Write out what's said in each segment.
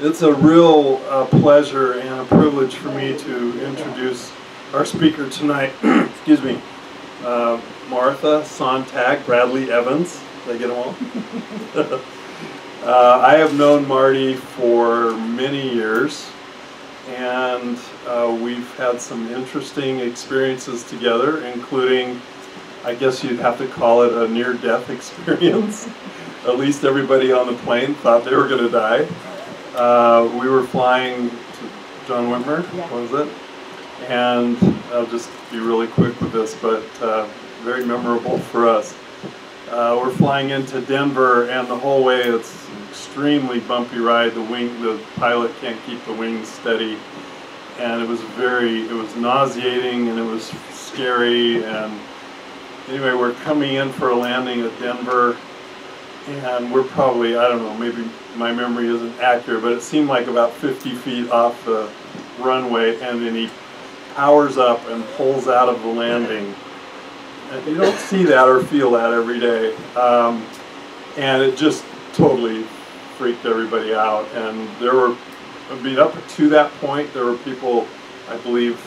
It's a real uh, pleasure and a privilege for me to introduce our speaker tonight. Excuse me, uh, Martha Sontag Bradley Evans. Did I get them all? uh, I have known Marty for many years, and uh, we've had some interesting experiences together, including, I guess you'd have to call it a near-death experience. At least everybody on the plane thought they were going to die. Uh, we were flying to John Whitmer, Yeah. what was it? And I'll just be really quick with this, but uh, very memorable for us. Uh, we're flying into Denver, and the whole way it's an extremely bumpy ride. The wing, the pilot can't keep the wings steady, and it was very, it was nauseating, and it was scary. And anyway, we're coming in for a landing at Denver, and we're probably, I don't know, maybe my memory isn't accurate, but it seemed like about 50 feet off the runway, and then he powers up and pulls out of the landing. And you don't see that or feel that every day. Um, and it just totally freaked everybody out. And there were, I mean, up to that point, there were people, I believe,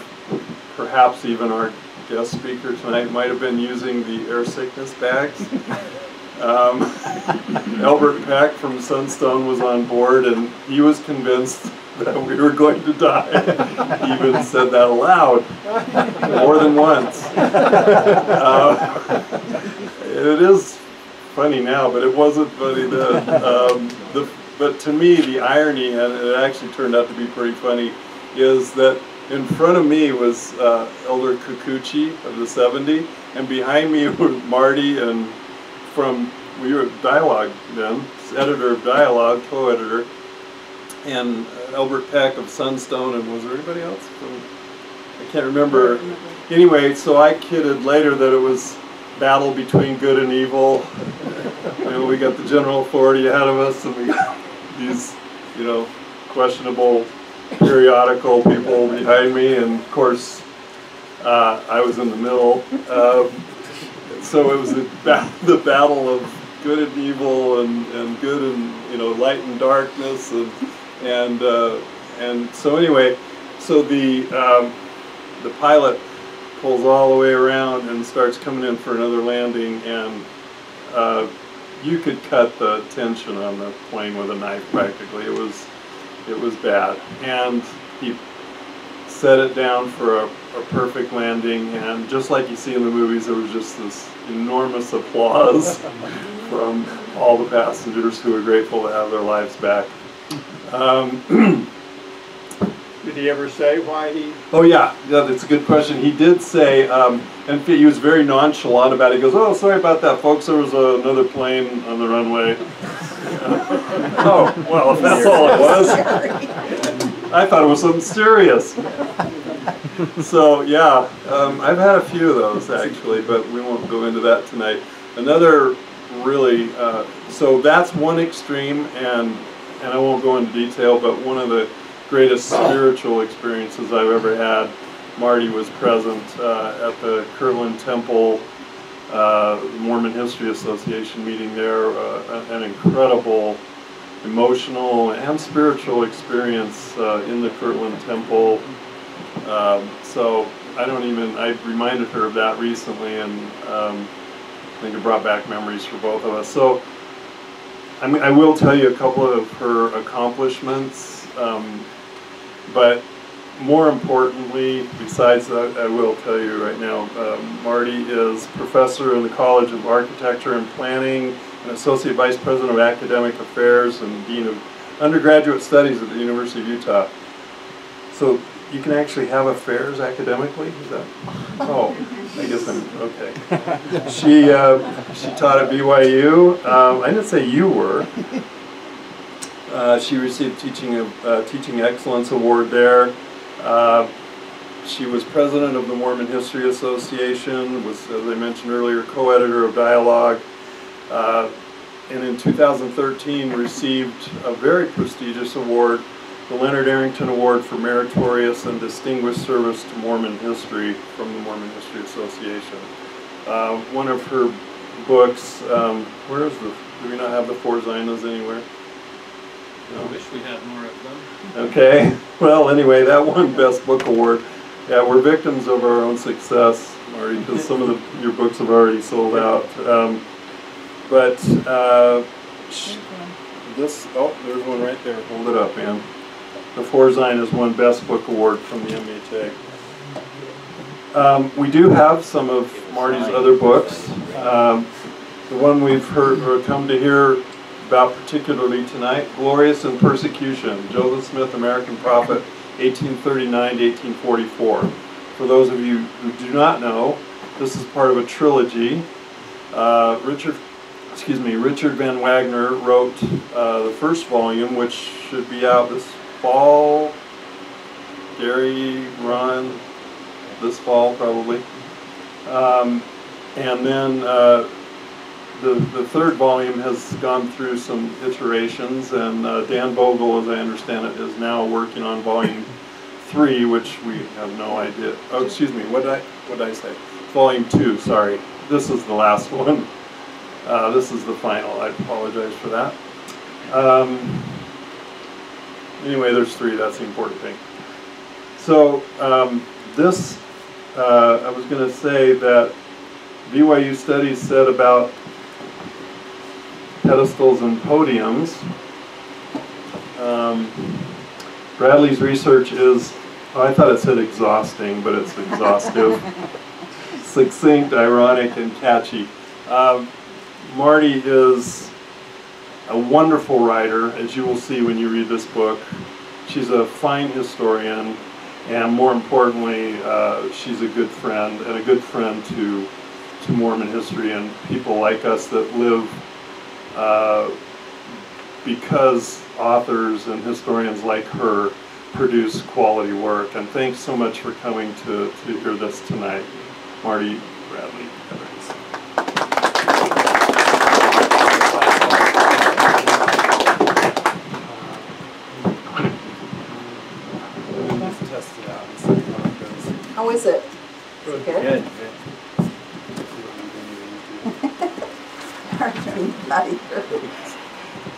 perhaps even our guest speaker tonight might have been using the air sickness bags. Um, Elbert Peck from Sunstone was on board, and he was convinced that we were going to die. he even said that aloud more than once. Uh, it is funny now, but it wasn't funny then. Um, the, but to me, the irony, and it actually turned out to be pretty funny, is that in front of me was uh, Elder Kikuchi of the 70, and behind me were Marty and from, we were at Dialogue then, editor of Dialogue, co-editor, and Elbert Peck of Sunstone, and was there anybody else? From, I can't remember. Anyway, so I kidded later that it was battle between good and evil. you know, we got the general authority ahead of us, and we got these, you know, questionable periodical people behind me, and of course, uh, I was in the middle. Um, so it was the, the battle of good and evil, and, and good and you know light and darkness, and and uh, and so anyway, so the um, the pilot pulls all the way around and starts coming in for another landing, and uh, you could cut the tension on the plane with a knife practically. It was it was bad, and he set it down for a, a perfect landing, and just like you see in the movies, there was just this enormous applause from all the passengers who were grateful to have their lives back. Um, Did he ever say why he? Oh yeah, yeah, that's a good question. He did say, um, and he was very nonchalant about it. He goes, "Oh, sorry about that, folks. There was uh, another plane on the runway." oh, well, if that's all it was, I thought it was something serious. So yeah, um, I've had a few of those actually, but we won't go into that tonight. Another really, uh, so that's one extreme, and and I won't go into detail, but one of the greatest spiritual experiences I've ever had. Marty was present uh, at the Kirtland Temple uh, Mormon History Association meeting there. Uh, an incredible emotional and spiritual experience uh, in the Kirtland Temple. Um, so I don't even, I reminded her of that recently and um, I think it brought back memories for both of us. So I mean, I will tell you a couple of her accomplishments, um, but more importantly, besides that, I will tell you right now, um, Marty is professor in the College of Architecture and Planning, and associate vice president of academic affairs, and dean of undergraduate studies at the University of Utah. So you can actually have affairs academically. Is that? Oh, I guess I'm okay. She uh, she taught at BYU. Um, I didn't say you were. Uh, she received teaching uh, teaching excellence award there. Uh, she was president of the Mormon History Association. Was as I mentioned earlier, co-editor of Dialogue. Uh, and in 2013 received a very prestigious award, the Leonard Arrington Award for Meritorious and Distinguished Service to Mormon History from the Mormon History Association. Uh, one of her books, um, where is the, do we not have the Four Zinas anywhere? I wish we had more of them. Okay, well, anyway, that won Best Book Award. Yeah, we're victims of our own success, Marty, because some of the, your books have already sold out. Um, but uh, this, oh, there's one right there. Hold it up, Ann. The Four Zinas has won Best Book Award from the MHA. Um, we do have some of Marty's other books. Um, the one we've heard or come to hear about particularly tonight, Glorious in Persecution, Joseph Smith, American Prophet, 1839 to 1844. For those of you who do not know, this is part of a trilogy. Uh, Richard, excuse me, Richard Van Wagoner wrote uh, the first volume, which should be out this fall. Gary, Ron, this fall probably. Um, and then uh, the, the third volume has gone through some iterations, and uh, Dan Vogel, as I understand it, is now working on volume three, which we have no idea. Oh, excuse me, what did I, what did I say? Volume two, sorry. This is the last one. Uh, this is the final. I apologize for that. Um, anyway, there's three. That's the important thing. So um, this, uh, I was going to say that BYU Studies said about pedestals and podiums. Um, Bradley's research is, oh, I thought it said exhausting, but it's exhaustive, succinct, ironic, and catchy. Um, Marty is a wonderful writer, as you will see when you read this book. She's a fine historian, and more importantly, uh, she's a good friend, and a good friend to, to Mormon history and people like us that live uh, because authors and historians like her produce quality work. And thanks so much for coming to, to hear this tonight, Marty Bradley Evans. Let's test it out and see how it goes. How is it? Good. Good.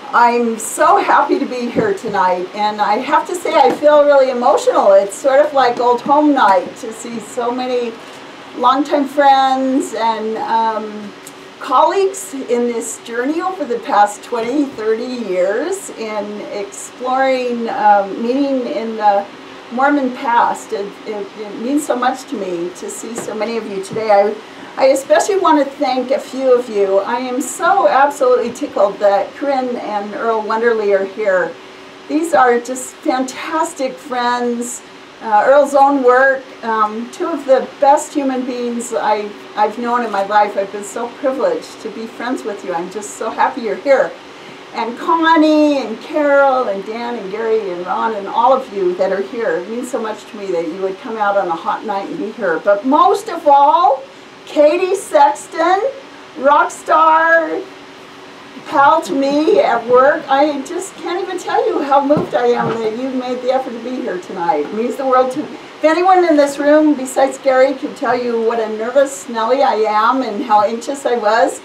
I'm so happy to be here tonight, and I have to say I feel really emotional. It's sort of like old home night to see so many longtime friends and um, colleagues in this journey over the past 20, 30 years in exploring um, meaning in the Mormon past. It, it, it means so much to me to see so many of you today. I, I especially want to thank a few of you. I am so absolutely tickled that Corinne and Earl Wunderli are here. These are just fantastic friends. Uh, Earl's own work, um, two of the best human beings I, I've known in my life. I've been so privileged to be friends with you. I'm just so happy you're here. And Connie and Carol and Dan and Gary and Ron and all of you that are here. It means so much to me that you would come out on a hot night and be here. But most of all, Katie Sexton, rock star, pal to me at work. I just can't even tell you how moved I am that you made the effort to be here tonight. It means the world to me. If anyone in this room besides Gary could tell you what a nervous Nellie I am and how anxious I was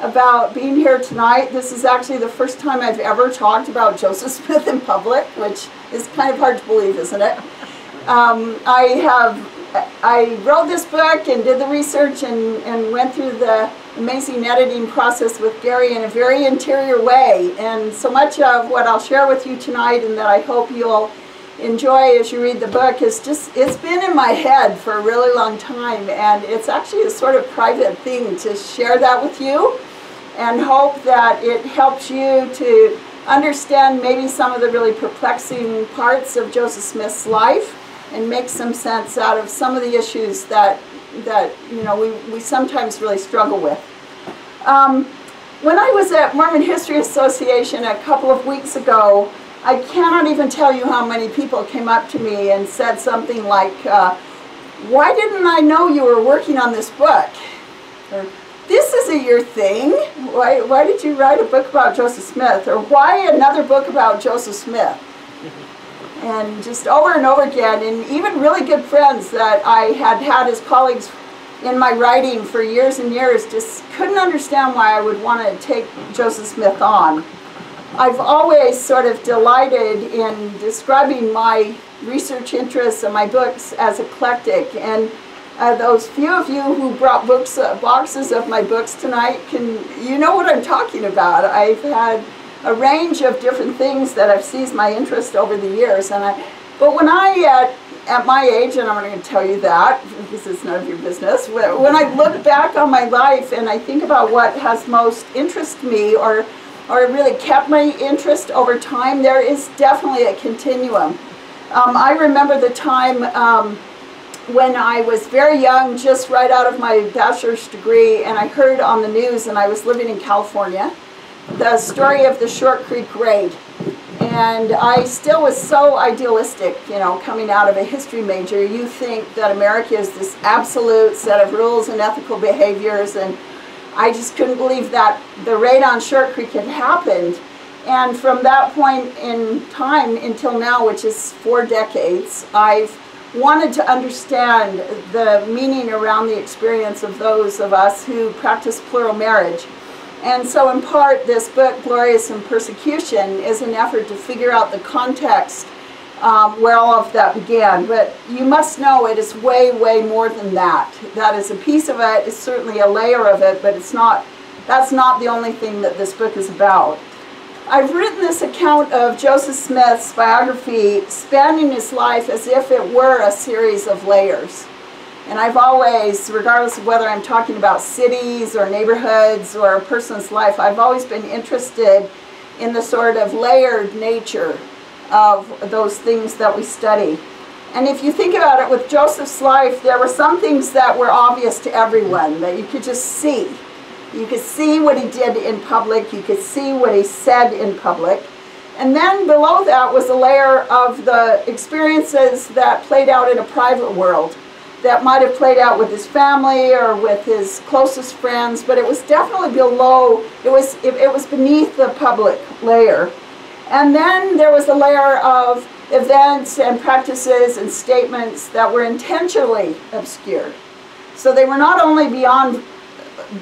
about being here tonight, this is actually the first time I've ever talked about Joseph Smith in public, which is kind of hard to believe, isn't it? Um, I have I wrote this book and did the research and, and went through the amazing editing process with Gary in a very interior way. And so much of what I'll share with you tonight and that I hope you'll enjoy as you read the book is just, it's been in my head for a really long time. And it's actually a sort of private thing to share that with you and hope that it helps you to understand maybe some of the really perplexing parts of Joseph Smith's life and make some sense out of some of the issues that that you know we, we sometimes really struggle with. Um, when I was at Mormon History Association a couple of weeks ago, I cannot even tell you how many people came up to me and said something like, uh, "Why didn't I know you were working on this book?" Or, "This isn't your thing. Why why did you write a book about Joseph Smith?" Or, "Why another book about Joseph Smith?" and just over and over again, and even really good friends that I had had as colleagues in my writing for years and years just couldn't understand why I would want to take Joseph Smith on. I've always sort of delighted in describing my research interests and my books as eclectic. And uh, those few of you who brought books, uh, boxes of my books tonight, can you know what I'm talking about? I've had a range of different things that have seized my interest over the years. And I, but when I, at, at my age, and I'm going to tell you that because it's none of your business, when I look back on my life and I think about what has most interested me or or really kept my interest over time, there is definitely a continuum. Um, I remember the time um, when I was very young, just right out of my bachelor's degree, and I heard on the news, and I was living in California, the story of the Short Creek Raid. And I still was so idealistic, you know, coming out of a history major. You think that America is this absolute set of rules and ethical behaviors and I just couldn't believe that the raid on Short Creek had happened. And from that point in time until now, which is four decades, I've wanted to understand the meaning around the experience of those of us who practice plural marriage. And so in part, this book, Glorious in Persecution, is an effort to figure out the context um, where all of that began. But you must know it is way, way more than that. That is a piece of it, it's certainly a layer of it, but it's not, that's not the only thing that this book is about. I've written this account of Joseph Smith's biography spanning his life as if it were a series of layers. And I've always, regardless of whether I'm talking about cities or neighborhoods or a person's life, I've always been interested in the sort of layered nature of those things that we study. And if you think about it with Joseph's life, there were some things that were obvious to everyone that you could just see. You could see what he did in public, you could see what he said in public. And then below that was a layer of the experiences that played out in a private world that might have played out with his family or with his closest friends, but it was definitely below, it was, it, it was beneath the public layer. And then there was a layer of events and practices and statements that were intentionally obscured. So they were not only beyond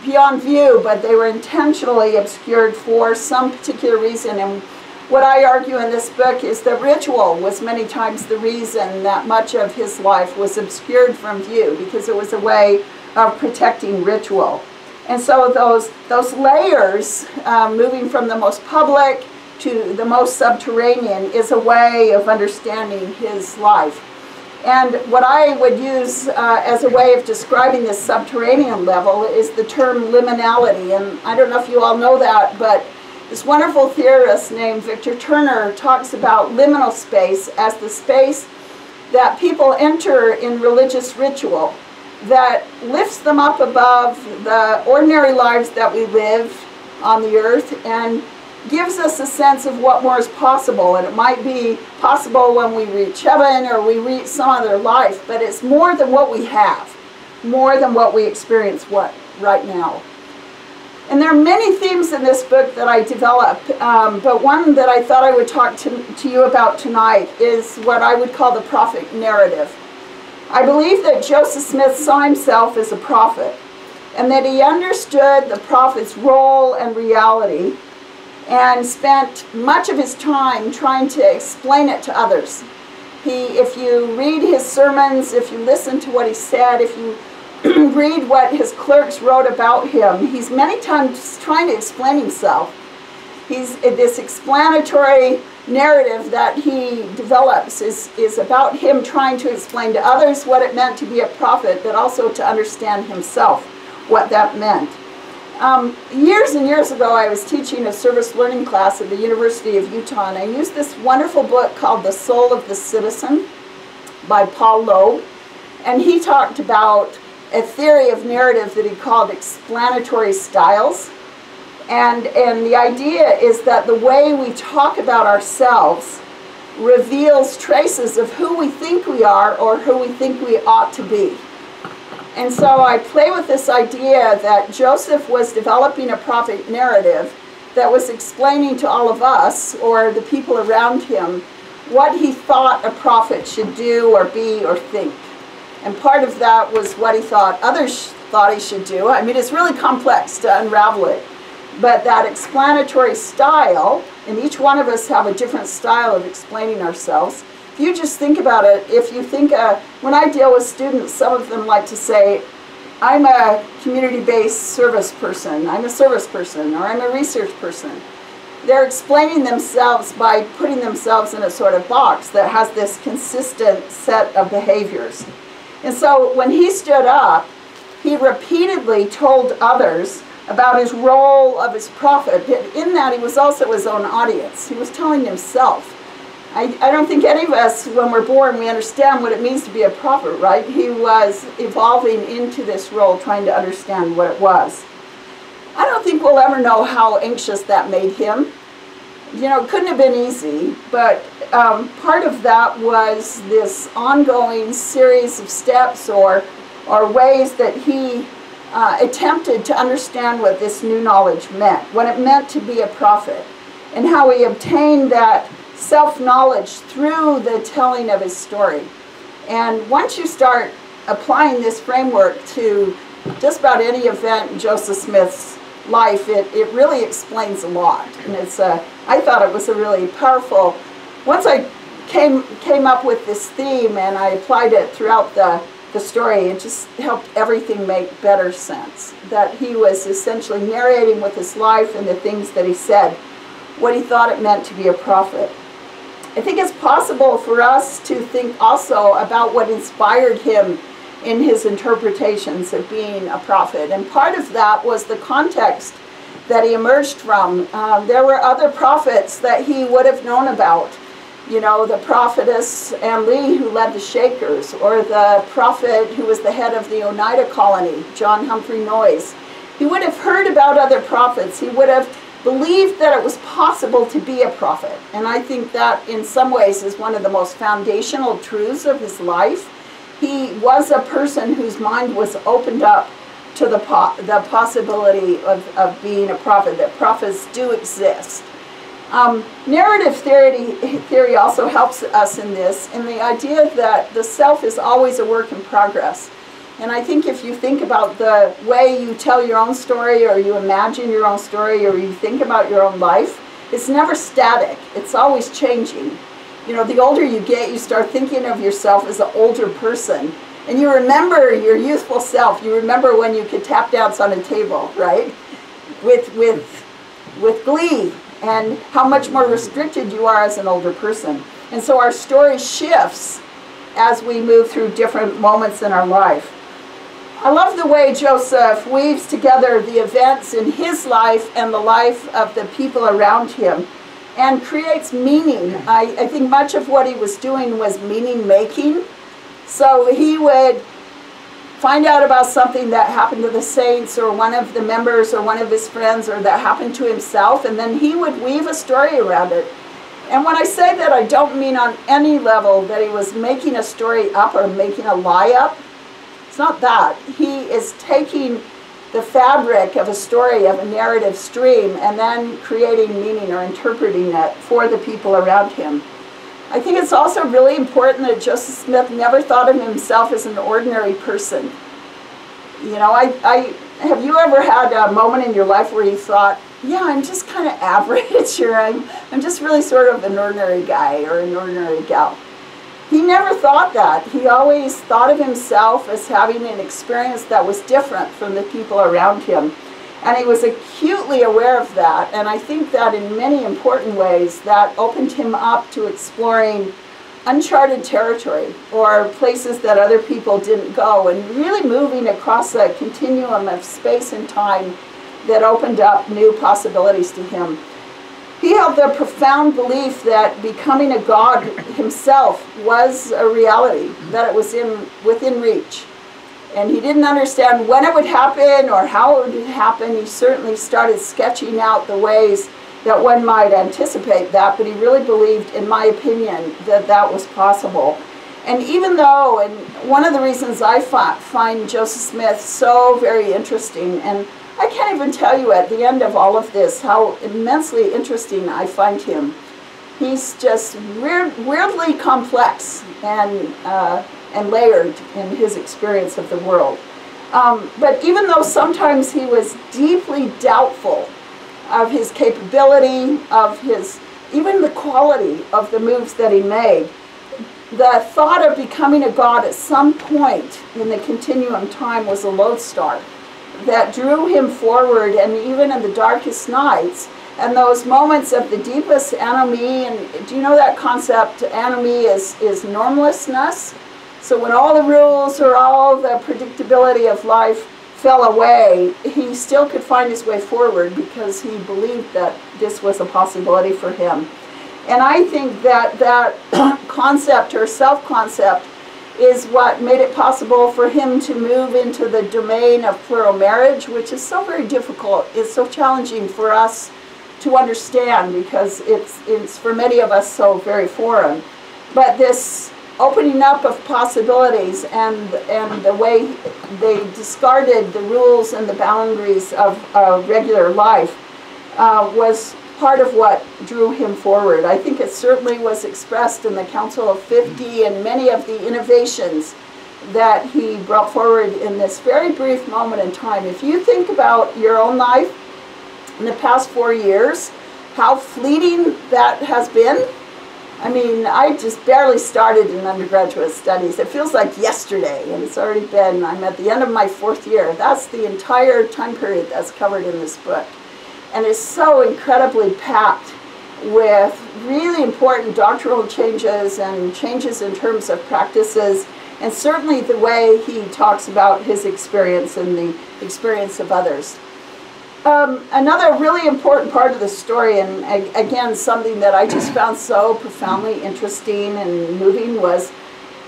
beyond view, but they were intentionally obscured for some particular reason. And what I argue in this book is that ritual was many times the reason that much of his life was obscured from view because it was a way of protecting ritual. And so those, those layers, um, moving from the most public to the most subterranean is a way of understanding his life. And what I would use uh, as a way of describing this subterranean level is the term liminality. And I don't know if you all know that, but this wonderful theorist named Victor Turner talks about liminal space as the space that people enter in religious ritual that lifts them up above the ordinary lives that we live on the earth and gives us a sense of what more is possible. And it might be possible when we reach heaven or we reach some other life, but it's more than what we have, more than what we experience what right now. And there are many themes in this book that I develop, um, but one that I thought I would talk to, to you about tonight is what I would call the prophet narrative. I believe that Joseph Smith saw himself as a prophet and that he understood the prophet's role and reality and spent much of his time trying to explain it to others. He, if you read his sermons, if you listen to what he said, if you read what his clerks wrote about him, he's many times trying to explain himself. He's this explanatory narrative that he develops is, is about him trying to explain to others what it meant to be a prophet, but also to understand himself what that meant. Um, years and years ago, I was teaching a service learning class at the University of Utah, and I used this wonderful book called The Soul of the Citizen by Paul Loeb. And he talked about a theory of narrative that he called explanatory styles. And, and the idea is that the way we talk about ourselves reveals traces of who we think we are or who we think we ought to be. And so I play with this idea that Joseph was developing a prophet narrative that was explaining to all of us, or the people around him, what he thought a prophet should do or be or think. And part of that was what he thought others thought he should do. I mean, it's really complex to unravel it. but that explanatory style, and each one of us have a different style of explaining ourselves. If you just think about it, if you think, uh, when I deal with students, some of them like to say, I'm a community-based service person, I'm a service person, or I'm a research person. They're explaining themselves by putting themselves in a sort of box that has this consistent set of behaviors. And so when he stood up, he repeatedly told others about his role of his prophet. In that, he was also his own audience. He was telling himself. I, I don't think any of us, when we're born, we understand what it means to be a prophet, right? He was evolving into this role, trying to understand what it was. I don't think we'll ever know how anxious that made him. You know, it couldn't have been easy, but um, part of that was this ongoing series of steps or, or ways that he uh, attempted to understand what this new knowledge meant, what it meant to be a prophet, and how he obtained that self-knowledge through the telling of his story. And once you start applying this framework to just about any event in Joseph Smith's life, it, it really explains a lot. And it's a, I thought it was a really powerful, once I came, came up with this theme and I applied it throughout the the story, it just helped everything make better sense. That he was essentially narrating with his life and the things that he said, what he thought it meant to be a prophet. I think it's possible for us to think also about what inspired him in his interpretations of being a prophet. And part of that was the context that he emerged from. Um, there were other prophets that he would have known about you know, the prophetess Lee who led the Shakers, or the prophet who was the head of the Oneida colony, John Humphrey Noyes. He would have heard about other prophets. He would have believed that it was possible to be a prophet. And I think that in some ways is one of the most foundational truths of his life. He was a person whose mind was opened up to the, po the possibility of, of being a prophet, that prophets do exist. Um, narrative theory, theory also helps us in this, in the idea that the self is always a work in progress. And I think if you think about the way you tell your own story or you imagine your own story or you think about your own life, it's never static. It's always changing. You know, the older you get, you start thinking of yourself as an older person. And you remember your youthful self. You remember when you could tap dance on a table, right? With, with, with glee and how much more restricted you are as an older person. And so our story shifts as we move through different moments in our life. I love the way Joseph weaves together the events in his life and the life of the people around him and creates meaning. I, I think much of what he was doing was meaning making. So he would find out about something that happened to the saints or one of the members or one of his friends or that happened to himself, and then he would weave a story around it. And when I say that, I don't mean on any level that he was making a story up or making a lie up. It's not that. He is taking the fabric of a story, of a narrative stream, and then creating meaning or interpreting it for the people around him. I think it's also really important that Joseph Smith never thought of himself as an ordinary person. You know, I, I have you ever had a moment in your life where you thought, yeah, I'm just kind of average, or I'm, I'm just really sort of an ordinary guy or an ordinary gal. He never thought that. He always thought of himself as having an experience that was different from the people around him. And he was acutely aware of that. And I think that in many important ways, that opened him up to exploring uncharted territory or places that other people didn't go and really moving across a continuum of space and time that opened up new possibilities to him. He held the profound belief that becoming a god himself was a reality, that it was in, within reach and he didn't understand when it would happen or how it would happen. He certainly started sketching out the ways that one might anticipate that, but he really believed, in my opinion, that that was possible. And even though, and one of the reasons I find Joseph Smith so very interesting, and I can't even tell you at the end of all of this how immensely interesting I find him. He's just weird, weirdly complex and uh, and layered in his experience of the world. Um, but even though sometimes he was deeply doubtful of his capability, of his, even the quality of the moves that he made. The thought of becoming a god at some point in the continuum time was a lodestar that drew him forward, and even in the darkest nights, and those moments of the deepest anomie, and do you know that concept, anomie is, is normlessness? So when all the rules or all the predictability of life fell away, he still could find his way forward because he believed that this was a possibility for him. And I think that that concept or self-concept is what made it possible for him to move into the domain of plural marriage, which is so very difficult. It's so challenging for us to understand because it's, it's for many of us so very foreign. But this opening up of possibilities and, and the way they discarded the rules and the boundaries of uh, regular life uh, was part of what drew him forward. I think it certainly was expressed in the Council of 50 and many of the innovations that he brought forward in this very brief moment in time. If you think about your own life in the past four years, how fleeting that has been, I mean, I just barely started in undergraduate studies. It feels like yesterday, and it's already been, I'm at the end of my fourth year. That's the entire time period that's covered in this book. And is so incredibly packed with really important doctrinal changes and changes in terms of practices, and certainly the way he talks about his experience and the experience of others. Um, another really important part of the story, and again, something that I just found so profoundly interesting and moving, was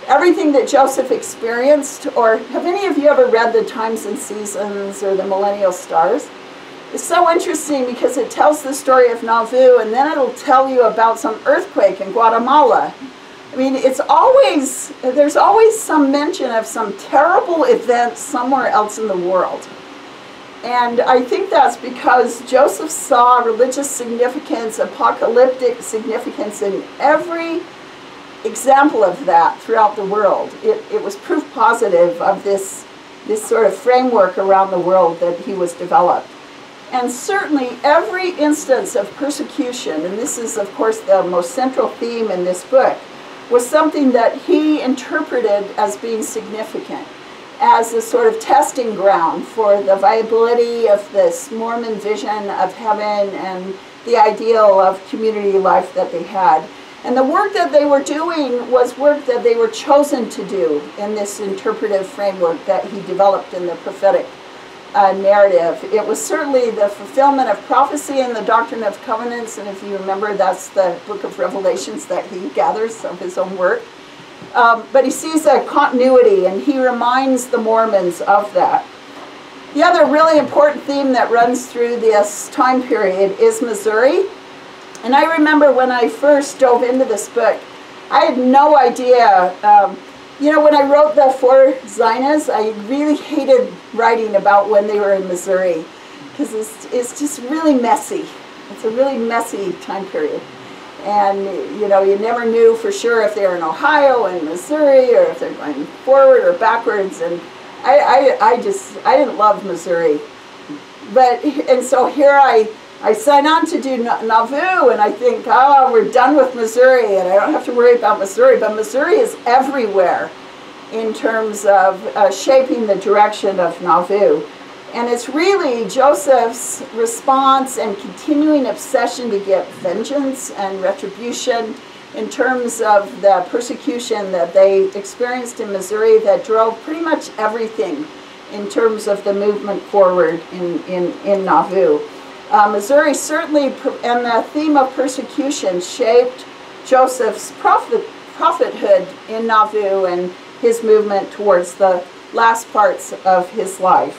everything that Joseph experienced. Or have any of you ever read The Times and Seasons or The Millennial Stars? It's so interesting because it tells the story of Nauvoo, and then it'll tell you about some earthquake in Guatemala. I mean, it's always, there's always some mention of some terrible event somewhere else in the world. And I think that's because Joseph saw religious significance, apocalyptic significance in every example of that throughout the world. It, it was proof positive of this, this sort of framework around the world that he was developed. And certainly every instance of persecution, and this is of course the most central theme in this book, was something that he interpreted as being significant as a sort of testing ground for the viability of this Mormon vision of heaven and the ideal of community life that they had. And the work that they were doing was work that they were chosen to do in this interpretive framework that he developed in the prophetic uh, narrative. It was certainly the fulfillment of prophecy and the Doctrine and Covenants, and if you remember, that's the book of Revelations that he gathers of his own work. Um, but he sees a continuity and he reminds the Mormons of that. The other really important theme that runs through this time period is Missouri. And I remember when I first dove into this book, I had no idea. Um, you know, when I wrote the Four Zinas, I really hated writing about when they were in Missouri because it's, it's just really messy. It's a really messy time period. And you know you never knew for sure if they were in Ohio and Missouri or if they're going forward or backwards. And I, I, I just I didn't love Missouri. But and so here I I sign on to do Nauvoo and I think oh we're done with Missouri and I don't have to worry about Missouri but Missouri is everywhere in terms of uh, shaping the direction of Nauvoo and it's really Joseph's response and continuing obsession to get vengeance and retribution in terms of the persecution that they experienced in Missouri that drove pretty much everything in terms of the movement forward in, in, in Nauvoo. Uh, Missouri certainly, and the theme of persecution shaped Joseph's prophet, prophethood in Nauvoo and his movement towards the last parts of his life.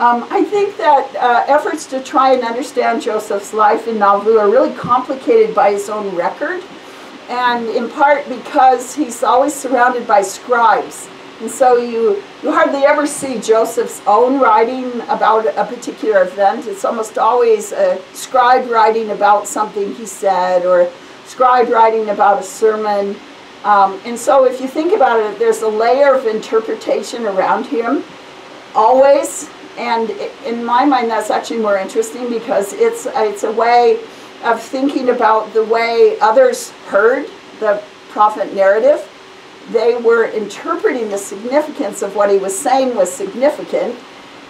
Um, I think that uh, efforts to try and understand Joseph's life in Nauvoo are really complicated by his own record, and in part because he's always surrounded by scribes. And so you, you hardly ever see Joseph's own writing about a particular event. It's almost always a scribe writing about something he said or scribe writing about a sermon. Um, and so if you think about it, there's a layer of interpretation around him always and in my mind, that's actually more interesting because it's, it's a way of thinking about the way others heard the prophet narrative. They were interpreting the significance of what he was saying was significant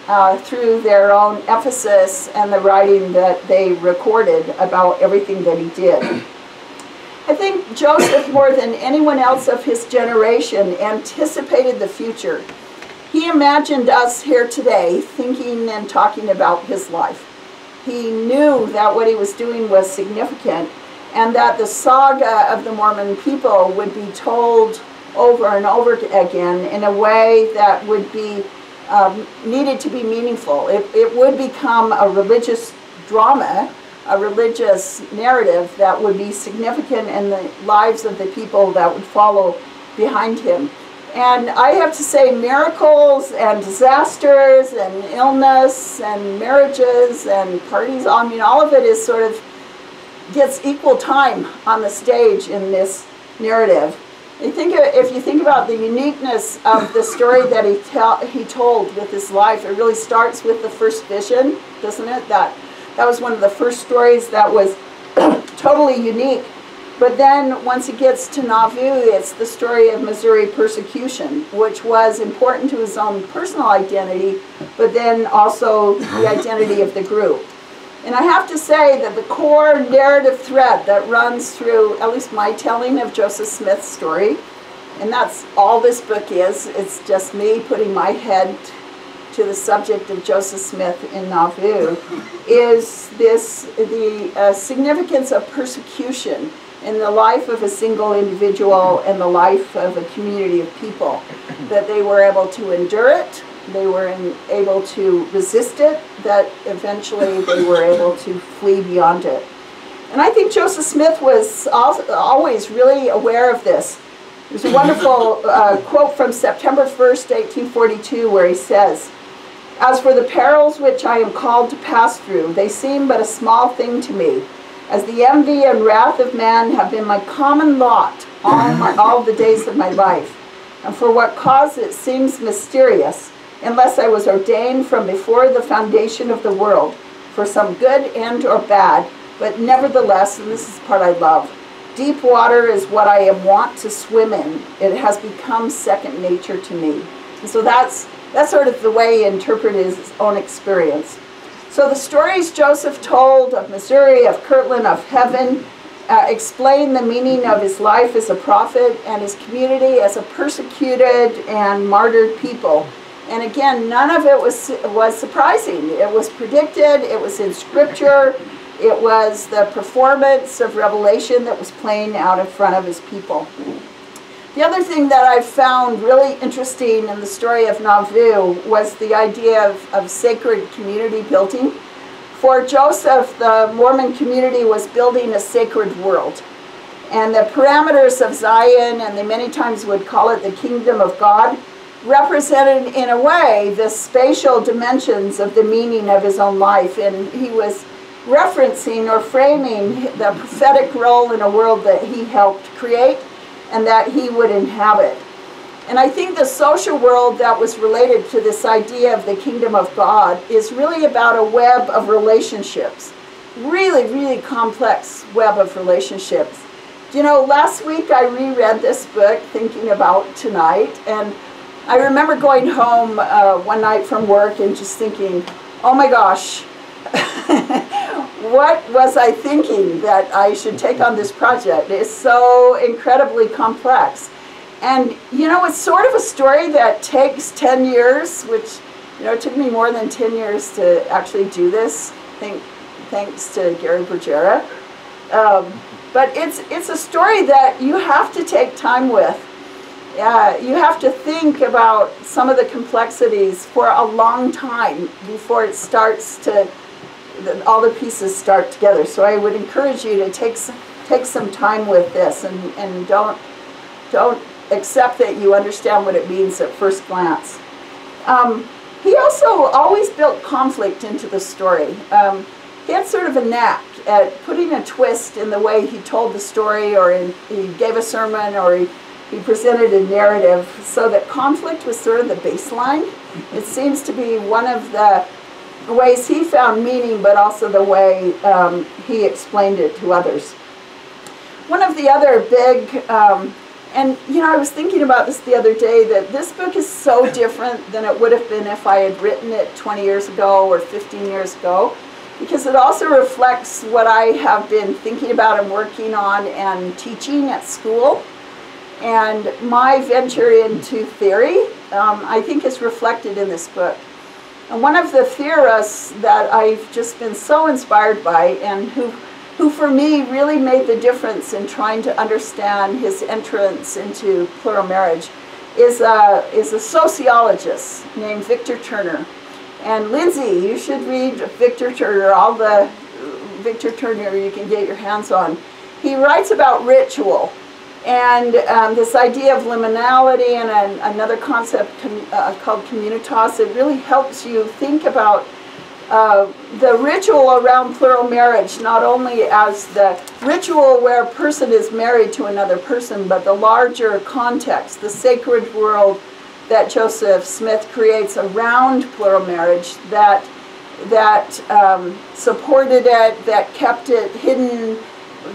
uh, through their own emphasis and the writing that they recorded about everything that he did. I think Joseph, more than anyone else of his generation, anticipated the future. He imagined us here today thinking and talking about his life. He knew that what he was doing was significant and that the saga of the Mormon people would be told over and over again in a way that would be um, needed to be meaningful. It, it would become a religious drama, a religious narrative that would be significant in the lives of the people that would follow behind him. And I have to say, miracles and disasters and illness and marriages and parties, I mean, all of it is sort of gets equal time on the stage in this narrative. You think if you think about the uniqueness of the story that he tell, he told with his life, it really starts with the first vision, doesn't it? That that was one of the first stories that was totally unique. But then once it gets to Nauvoo, it's the story of Missouri persecution, which was important to his own personal identity, but then also the identity of the group. And I have to say that the core narrative thread that runs through at least my telling of Joseph Smith's story, and that's all this book is, it's just me putting my head to the subject of Joseph Smith in Nauvoo, is this the uh, significance of persecution in the life of a single individual and the life of a community of people. That they were able to endure it, they were in, able to resist it, that eventually they were able to flee beyond it. And I think Joseph Smith was al- always really aware of this. There's a wonderful uh, quote from September 1st, 1842, where he says, As for the perils which I am called to pass through, they seem but a small thing to me, as the envy and wrath of man have been my common lot all, my, all the days of my life. And for what cause it seems mysterious, unless I was ordained from before the foundation of the world, for some good end or bad, but nevertheless, and this is the part I love, deep water is what I am wont to swim in. It has become second nature to me. And so that's that's sort of the way he interpreted his own experience. So the stories Joseph told of Missouri, of Kirtland, of heaven, uh, explain the meaning of his life as a prophet and his community as a persecuted and martyred people. And again, none of it was was surprising. It was predicted. It was in Scripture. It was the performance of Revelation that was playing out in front of his people. The other thing that I found really interesting in the story of Nauvoo was the idea of, of sacred community building. For Joseph, the Mormon community was building a sacred world. And the parameters of Zion, and they many times would call it the kingdom of God, represented in a way the spatial dimensions of the meaning of his own life. And he was referencing or framing the prophetic role in a world that he helped create and that he would inhabit. And I think the social world that was related to this idea of the kingdom of God is really about a web of relationships. Really, really complex web of relationships. You know, last week I reread this book thinking about tonight, and I remember going home uh, one night from work and just thinking, oh my gosh, what was I thinking that I should take on this project? It's so incredibly complex. And you know, it's sort of a story that takes 10 years, which, you know, it took me more than 10 years to actually do this, thank, thanks to Gary Bergera. Um, but it's, it's a story that you have to take time with. Uh, you have to think about some of the complexities for a long time before it starts to, all the pieces start together. So I would encourage you to take some, take some time with this and, and don't, don't accept that you understand what it means at first glance. Um, he also always built conflict into the story. Um, he had sort of a knack at putting a twist in the way he told the story or in, he gave a sermon or he he presented a narrative so that conflict was sort of the baseline. It seems to be one of the ways he found meaning, but also the way um, he explained it to others. One of the other big, um, and you know, I was thinking about this the other day that this book is so different than it would have been if I had written it 20 years ago or 15 years ago, because it also reflects what I have been thinking about and working on and teaching at school. And my venture into theory, um, I think, is reflected in this book. And one of the theorists that I've just been so inspired by and who, who for me really made the difference in trying to understand his entrance into plural marriage is a, is a sociologist named Victor Turner. And Lindsay, you should read Victor Turner, all the Victor Turner you can get your hands on. He writes about ritual and um, this idea of liminality and an, another concept com, uh, called communitas, it really helps you think about uh, the ritual around plural marriage, not only as the ritual where a person is married to another person, but the larger context, the sacred world that Joseph Smith creates around plural marriage that that um, supported it, that kept it hidden,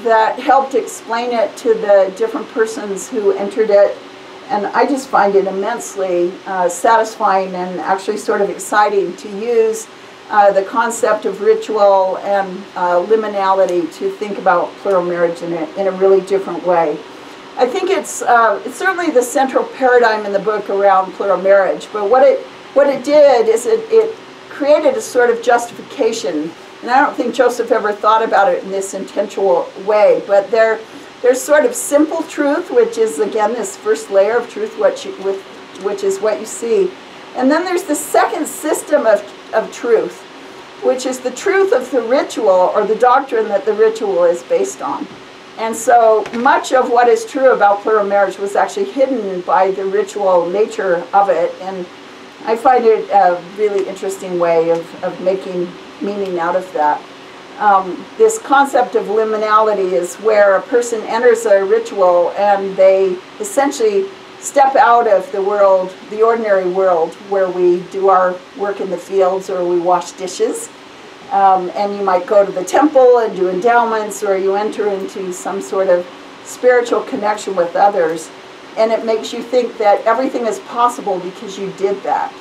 that helped explain it to the different persons who entered it. And I just find it immensely uh, satisfying and actually sort of exciting to use uh, the concept of ritual and uh, liminality to think about plural marriage in a, in a really different way. I think it's, uh, it's certainly the central paradigm in the book around plural marriage, but what it, what it did is it, it created a sort of justification and I don't think Joseph ever thought about it in this intentional way, but there, there's sort of simple truth, which is again this first layer of truth, you, with, which is what you see. And then there's the second system of, of truth, which is the truth of the ritual or the doctrine that the ritual is based on. And so much of what is true about plural marriage was actually hidden by the ritual nature of it. And I find it a really interesting way of, of making meaning out of that. Um, this concept of liminality is where a person enters a ritual and they essentially step out of the world, the ordinary world, where we do our work in the fields or we wash dishes. Um, and you might go to the temple and do endowments, or you enter into some sort of spiritual connection with others. And it makes you think that everything is possible because you did that.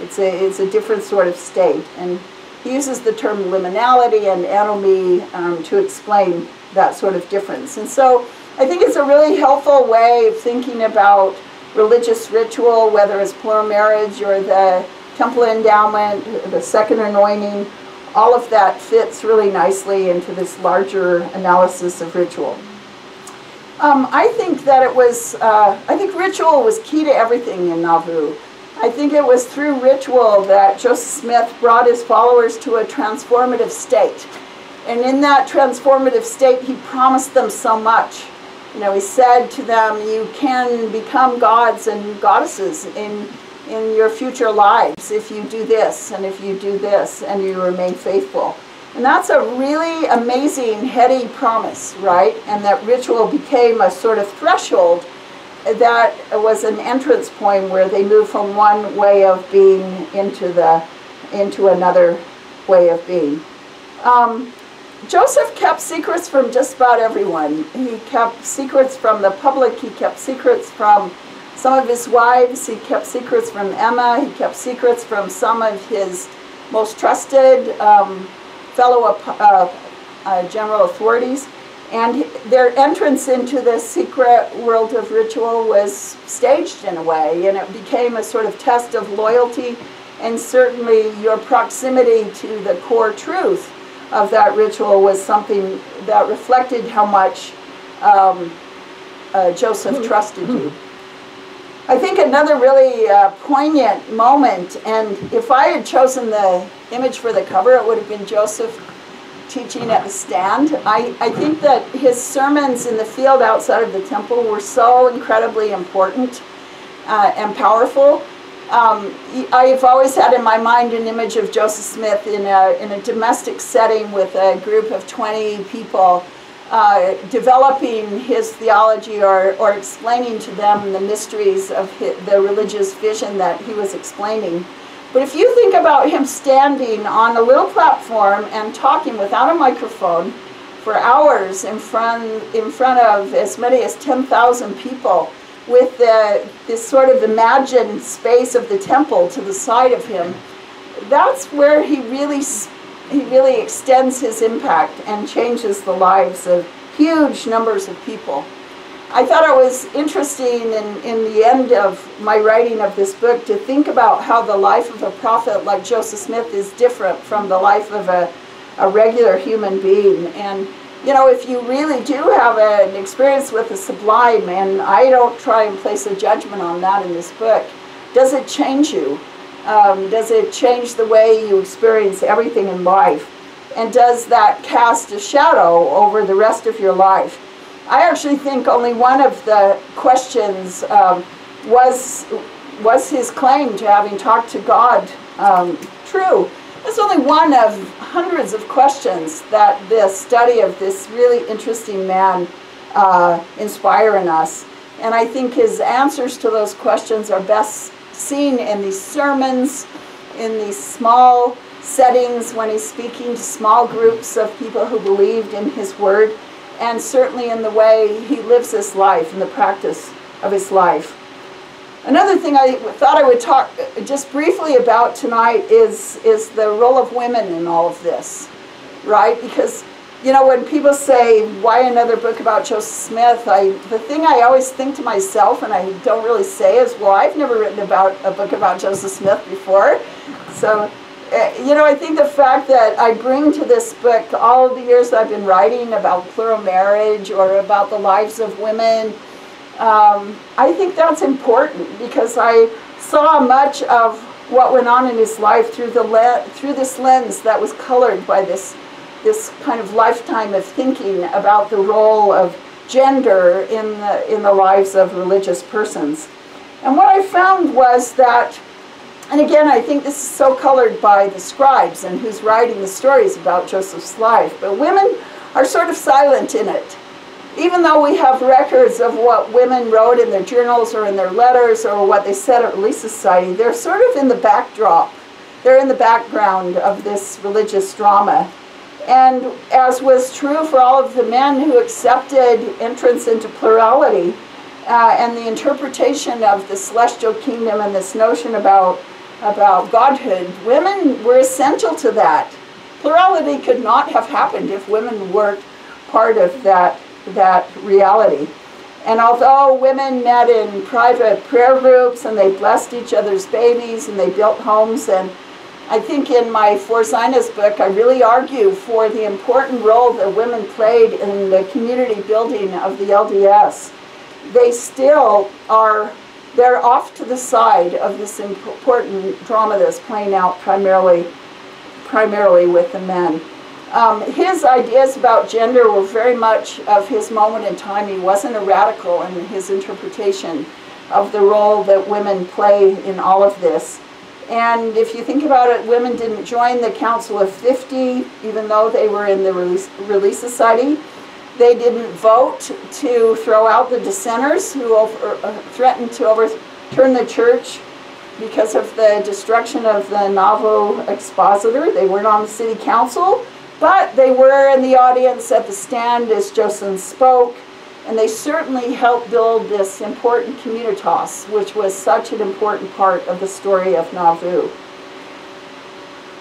It's a, it's a different sort of state. And he uses the term liminality and anomie um, to explain that sort of difference. And so I think it's a really helpful way of thinking about religious ritual, whether it's plural marriage or the temple endowment, the second anointing, all of that fits really nicely into this larger analysis of ritual. Um, I think that it was, uh, I think ritual was key to everything in Nauvoo. I think it was through ritual that Joseph Smith brought his followers to a transformative state. And in that transformative state, he promised them so much. You know, he said to them, you can become gods and goddesses in, in your future lives if you do this and if you do this and you remain faithful. And that's a really amazing, heady promise, right? And that ritual became a sort of threshold that was an entrance point where they moved from one way of being into the into another way of being. Um, Joseph kept secrets from just about everyone. He kept secrets from the public. He kept secrets from some of his wives. He kept secrets from Emma. He kept secrets from some of his most trusted um, fellow uh, uh, general authorities. And their entrance into the secret world of ritual was staged in a way, and it became a sort of test of loyalty and certainly your proximity to the core truth of that ritual was something that reflected how much um, uh, Joseph trusted you. I think another really uh, poignant moment, and if I had chosen the image for the cover, it would have been Joseph teaching at the stand. I, I think that his sermons in the field outside of the temple were so incredibly important uh, and powerful. Um, I've always had in my mind an image of Joseph Smith in a, in a domestic setting with a group of 20 people uh, developing his theology or, or explaining to them the mysteries of his, the religious vision that he was explaining. But if you think about him standing on a little platform and talking without a microphone for hours in front, in front of as many as 10,000 people, with the, this sort of imagined space of the temple to the side of him, that's where he really, he really extends his impact and changes the lives of huge numbers of people. I thought it was interesting in, in the end of my writing of this book to think about how the life of a prophet like Joseph Smith is different from the life of a, a regular human being. And you know, if you really do have an experience with the sublime, and I don't try and place a judgment on that in this book, does it change you? Um, does it change the way you experience everything in life? And does that cast a shadow over the rest of your life? I actually think only one of the questions um, was was his claim to having talked to God um, true. It's only one of hundreds of questions that the study of this really interesting man uh, inspire in us. And I think his answers to those questions are best seen in these sermons, in these small settings when he's speaking to small groups of people who believed in his word, and certainly in the way he lives his life, in the practice of his life. Another thing I thought I would talk just briefly about tonight is, is the role of women in all of this, right? Because, you know, when people say, why another book about Joseph Smith, I, the thing I always think to myself, and I don't really say, is, well, I've never written about a book about Joseph Smith before. So, you know, I think the fact that I bring to this book all of the years I've been writing about plural marriage or about the lives of women, um, I think that's important because I saw much of what went on in his life through the through this lens that was colored by this this kind of lifetime of thinking about the role of gender in the in the lives of religious persons. And what I found was that and again, I think this is so colored by the scribes and who's writing the stories about Joseph's life, but women are sort of silent in it even though we have records of what women wrote in their journals or in their letters or what they said at Relief Society, they're sort of in the backdrop. They're in the background of this religious drama. And as was true for all of the men who accepted entrance into plurality uh, and the interpretation of the celestial kingdom and this notion about, about godhood, women were essential to that. Plurality could not have happened if women weren't part of that that reality. And although women met in private prayer groups and they blessed each other's babies and they built homes, and I think in my Four Zinas book, I really argue for the important role that women played in the community building of the LDS. They still are, they're off to the side of this important drama that's playing out primarily, primarily with the men. Um, his ideas about gender were very much of his moment in time. He wasn't a radical in his interpretation of the role that women play in all of this. And if you think about it, women didn't join the Council of 50, even though they were in the Release, Relief Society. They didn't vote to throw out the dissenters who over, uh, threatened to overturn the church because of the destruction of the Nauvoo expositor. They weren't on the city council. But they were in the audience at the stand as Joseph spoke, and they certainly helped build this important communitas, which was such an important part of the story of Nauvoo.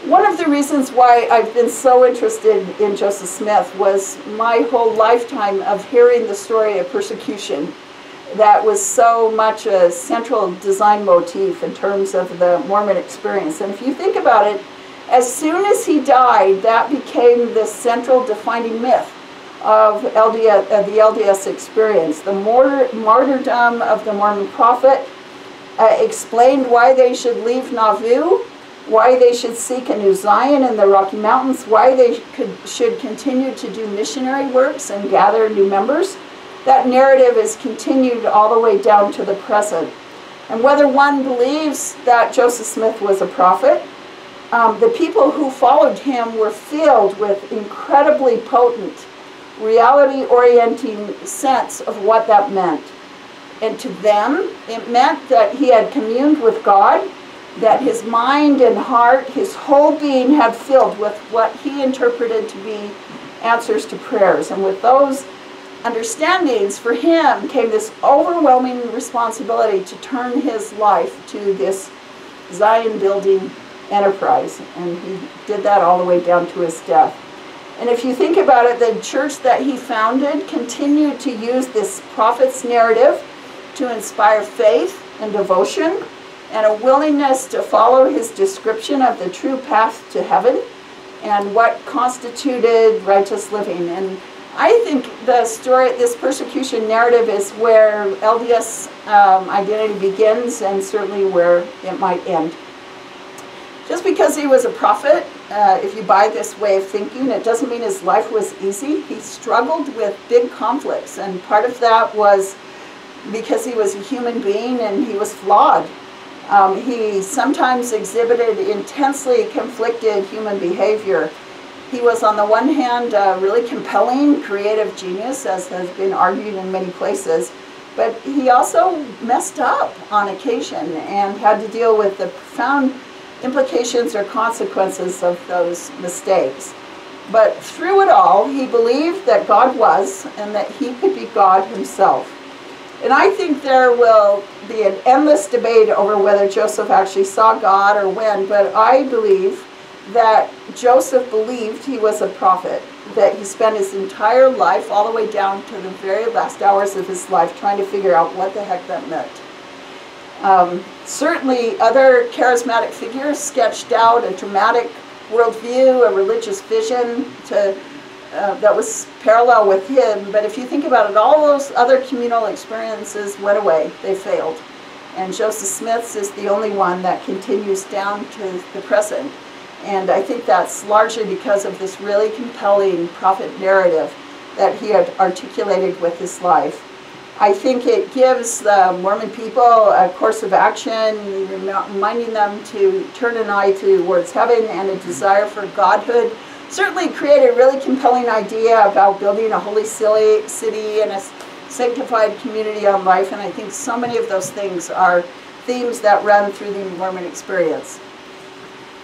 One of the reasons why I've been so interested in Joseph Smith was my whole lifetime of hearing the story of persecution that was so much a central design motif in terms of the Mormon experience. And if you think about it, as soon as he died, that became the central defining myth of LDS, uh, the LDS experience. The martyrdom of the Mormon prophet uh, explained why they should leave Nauvoo, why they should seek a new Zion in the Rocky Mountains, why they could, should continue to do missionary works and gather new members. That narrative is continued all the way down to the present. And whether one believes that Joseph Smith was a prophet, um, the people who followed him were filled with incredibly potent reality orienting sense of what that meant. And to them, it meant that he had communed with God, that his mind and heart, his whole being had filled with what he interpreted to be answers to prayers. And with those understandings, for him came this overwhelming responsibility to turn his life to this Zion building enterprise. And he did that all the way down to his death. And if you think about it, the church that he founded continued to use this prophet's narrative to inspire faith and devotion and a willingness to follow his description of the true path to heaven and what constituted righteous living. And I think the story, this persecution narrative is where LDS um, identity begins and certainly where it might end. Just because he was a prophet, uh, if you buy this way of thinking, it doesn't mean his life was easy. He struggled with big conflicts, and part of that was because he was a human being and he was flawed. Um, he sometimes exhibited intensely conflicted human behavior. He was, on the one hand, a really compelling creative genius, as has been argued in many places, but he also messed up on occasion and had to deal with the profound implications or consequences of those mistakes. But through it all, he believed that God was and that he could be God himself. And I think there will be an endless debate over whether Joseph actually saw God or when, but I believe that Joseph believed he was a prophet, that he spent his entire life, all the way down to the very last hours of his life, trying to figure out what the heck that meant. Um, certainly, other charismatic figures sketched out a dramatic worldview, a religious vision to, uh, that was parallel with him. But if you think about it, all those other communal experiences went away, they failed. And Joseph Smith's is the only one that continues down to the present. And I think that's largely because of this really compelling prophet narrative that he had articulated with his life. I think it gives the Mormon people a course of action, reminding them to turn an eye towards heaven and a desire for godhood. Certainly create a really compelling idea about building a holy city and a sanctified community on life, and I think so many of those things are themes that run through the Mormon experience.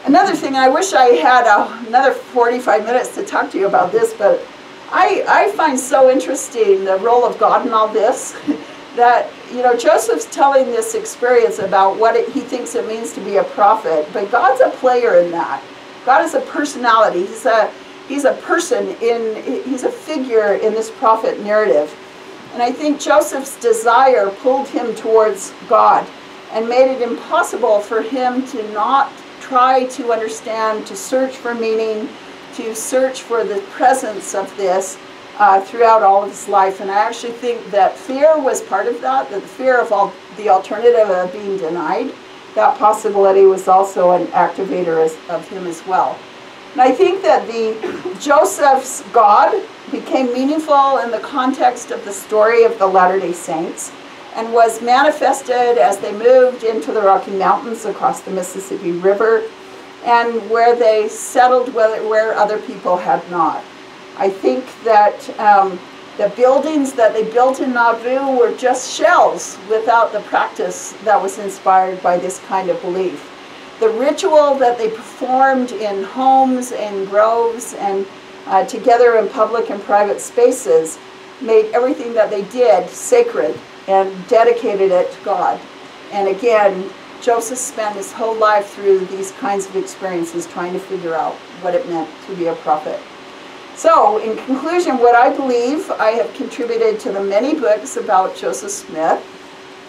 Another thing, I wish I had uh, another 45 minutes to talk to you about this, but I, I find so interesting the role of God in all this that, you know, Joseph's telling this experience about what it, he thinks it means to be a prophet, but God's a player in that. God is a personality. He's a, he's a person in, he's a figure in this prophet narrative. And I think Joseph's desire pulled him towards God and made it impossible for him to not try to understand, to search for meaning, to search for the presence of this uh, throughout all of his life. And I actually think that fear was part of that, that the fear of all, the alternative of being denied, that possibility was also an activator as, of him as well. And I think that the Joseph's God became meaningful in the context of the story of the Latter-day Saints and was manifested as they moved into the Rocky Mountains across the Mississippi River and where they settled where other people had not. I think that um, the buildings that they built in Nauvoo were just shells without the practice that was inspired by this kind of belief. The ritual that they performed in homes and groves and uh, together in public and private spaces made everything that they did sacred and dedicated it to God. And again, Joseph spent his whole life through these kinds of experiences trying to figure out what it meant to be a prophet. So, in conclusion, what I believe I have contributed to the many books about Joseph Smith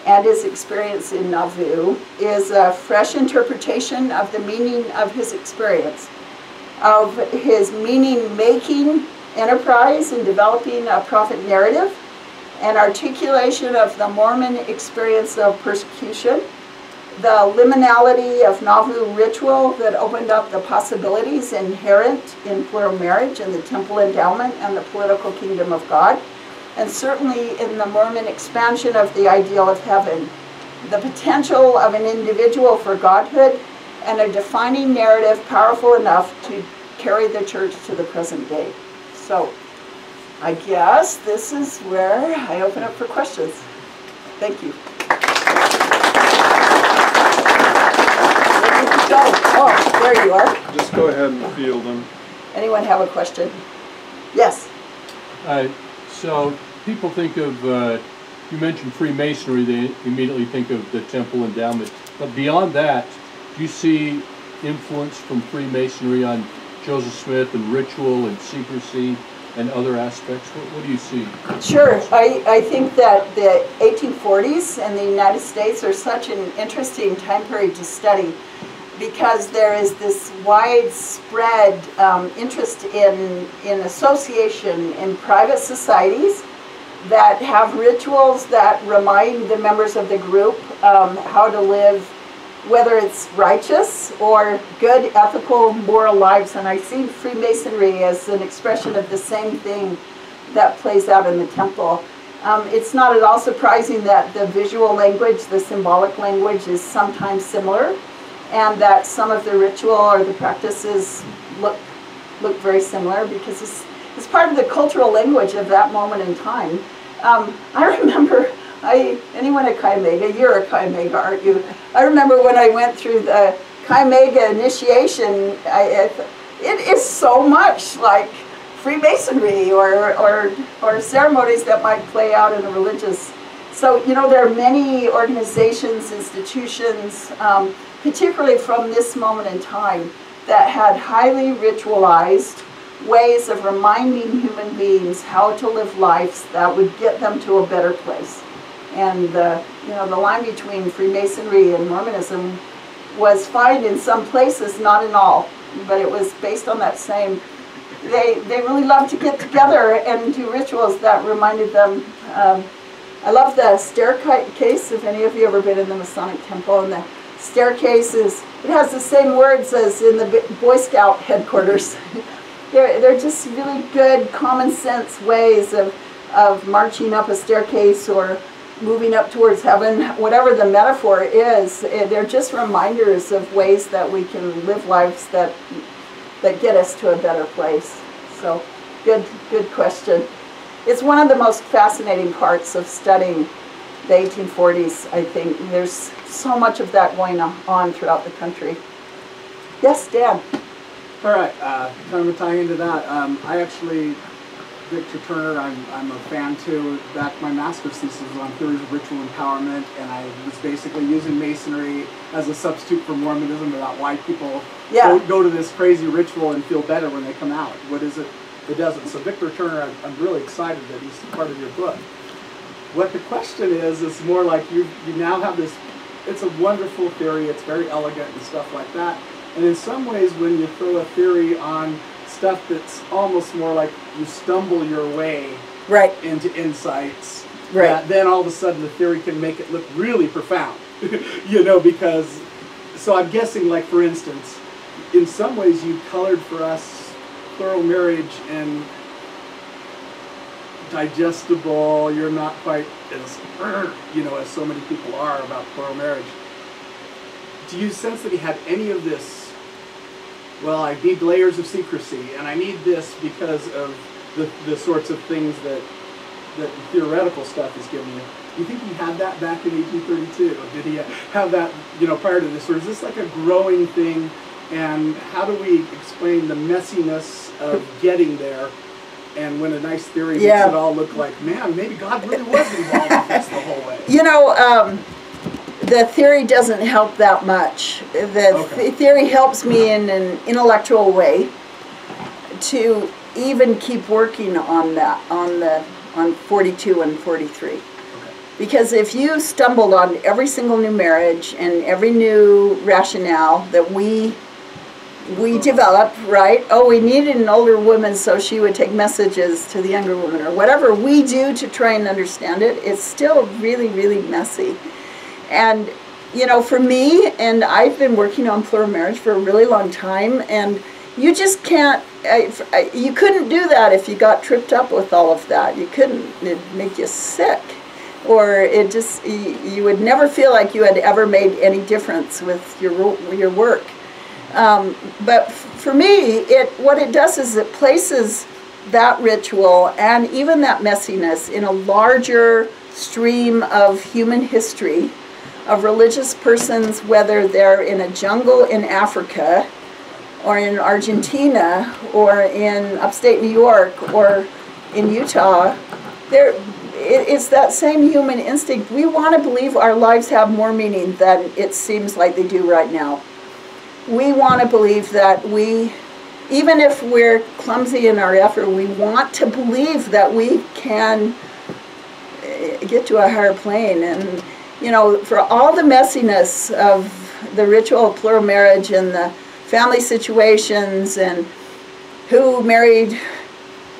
and his experience in Nauvoo is a fresh interpretation of the meaning of his experience, of his meaning-making enterprise in developing a prophet narrative, an articulation of the Mormon experience of persecution, the liminality of Nauvoo ritual that opened up the possibilities inherent in plural marriage and the temple endowment and the political kingdom of God, and certainly in the Mormon expansion of the ideal of heaven, the potential of an individual for godhood, and a defining narrative powerful enough to carry the church to the present day. So, I guess this is where I open up for questions. Thank you. Where did you go? Oh, there you are. Just go ahead and field them. Anyone have a question? Yes. Uh, so people think of, uh, you mentioned Freemasonry, they immediately think of the temple endowment. But beyond that, do you see influence from Freemasonry on Joseph Smith and ritual and secrecy and other aspects? What, what do you see? Sure. I, I think that the 1840s and the United States are such an interesting time period to study because there is this widespread um, interest in, in association in private societies that have rituals that remind the members of the group um, how to live, whether it's righteous or good, ethical, moral lives. And I see Freemasonry as an expression of the same thing that plays out in the temple. Um, it's not at all surprising that the visual language, the symbolic language, is sometimes similar and that some of the ritual or the practices look look very similar because it's, it's part of the cultural language of that moment in time. Um, I remember, I anyone at Chi Omega, you're a Chi Omega, aren't you? I remember when I went through the Chi Omega initiation, I, it is so much like Freemasonry or, or, or ceremonies that might play out in a religious. So, you know, there are many organizations, institutions, um, particularly from this moment in time, that had highly ritualized ways of reminding human beings how to live lives that would get them to a better place. And uh, you know, the line between Freemasonry and Mormonism was fine in some places, not in all, but it was based on that same. They they really loved to get together and do rituals that reminded them. Um, I love the staircase. If any of you ever been in the Masonic Temple and the staircase is, it has the same words as in the Boy Scout headquarters. they're, they're just really good, common sense ways of, of marching up a staircase or moving up towards heaven, whatever the metaphor is, eh, they're just reminders of ways that we can live lives that, that get us to a better place. So, good, good question. It's one of the most fascinating parts of studying the 1840s, I think. There's so much of that going on throughout the country. Yes, Dan. All right, uh, kind of tying into that, um, I actually, Victor Turner, I'm, I'm a fan too. Back my master's thesis was on theories of ritual empowerment, and I was basically using masonry as a substitute for Mormonism about why people Yeah. go, go to this crazy ritual and feel better when they come out. What is it that doesn't? So Victor Turner, I'm, I'm really excited that he's part of your book. What the question is, is more like you, you now have this, it's a wonderful theory, it's very elegant and stuff like that. And in some ways, when you throw a theory on stuff that's almost more like you stumble your way Right. into insights, Right. then all of a sudden the theory can make it look really profound. you know, because, so I'm guessing, like for instance, in some ways you colored for us marriage and digestible, you're not quite as, er, you know, as so many people are about plural marriage. Do you sense that he had any of this? Well, I need layers of secrecy, and I need this because of the, the sorts of things that that the theoretical stuff is giving you. Do you think he had that back in 1832? Did he have that, you know, prior to this, or is this like a growing thing? And how do we explain the messiness of getting there? And when a nice theory makes it all look like, man, maybe God really was involved in this the whole way. You know, um, the theory doesn't help that much. The Okay. th- theory helps me in an intellectual way to even keep working on that, on the, on 42 and 43. Because if you stumbled on every single new marriage and every new rationale that we we develop, right? Oh, we needed an older woman so she would take messages to the younger woman, or whatever we do to try and understand it, it's still really, really messy. And, you know, for me, and I've been working on plural marriage for a really long time, and you just can't, I, I- you couldn't do that if you got tripped up with all of that. You couldn't, it'd make you sick. Or it just, you, you would never feel like you had ever made any difference with your, your work. Um, but for me, it what it does is it places that ritual and even that messiness in a larger stream of human history of religious persons, whether they're in a jungle in Africa or in Argentina or in upstate New York or in Utah, there it's that same human instinct. We want to believe our lives have more meaning than it seems like they do right now. We want to believe that we, even if we're clumsy in our effort, we want to believe that we can eh, get to a higher plane. And, you know, for all the messiness of the ritual of plural marriage and the family situations and who married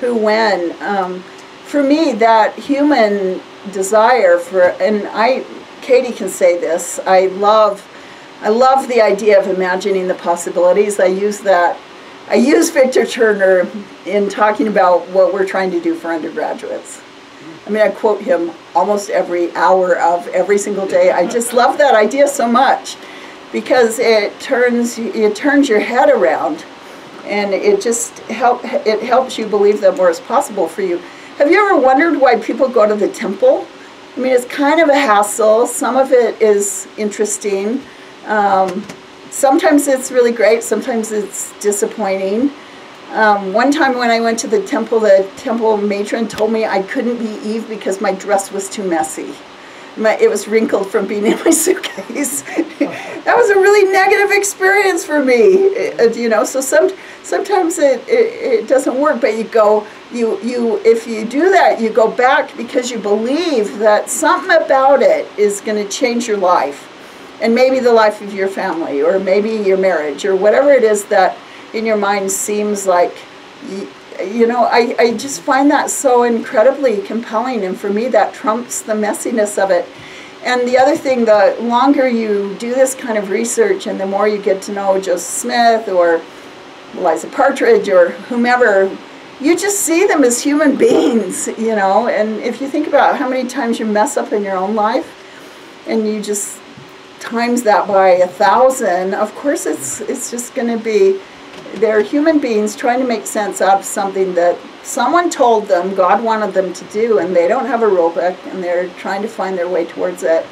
who when, um, for me, that human desire for, and I, Katie can say this, I love, I love the idea of imagining the possibilities. I use that, I use Victor Turner in talking about what we're trying to do for undergraduates. I mean, I quote him almost every hour of every single day. I just love that idea so much because it turns it turns your head around, and it just help it helps you believe that more is possible for you. Have you ever wondered why people go to the temple? I mean, it's kind of a hassle. Some of it is interesting. Um, sometimes it's really great. Sometimes it's disappointing. Um, one time when I went to the temple, the temple matron told me I couldn't be Eve because my dress was too messy. My, it was wrinkled from being in my suitcase. that was a really negative experience for me, uh, you know. So some sometimes it, it, it doesn't work, but you go you you if you do that you go back because you believe that something about it is going to change your life and maybe the life of your family or maybe your marriage or whatever it is that in your mind seems like you, know I, I just find that so incredibly compelling and for me that trumps the messiness of it and the other thing the longer you do this kind of research and the more you get to know joseph smith or eliza partridge or whomever you just see them as human beings, you know. And if you think about how many times you mess up in your own life, and you just times that by a thousand, of course it's it's just going to be they're human beings trying to make sense out of something that someone told them God wanted them to do, and they don't have a rule book, and they're trying to find their way towards it.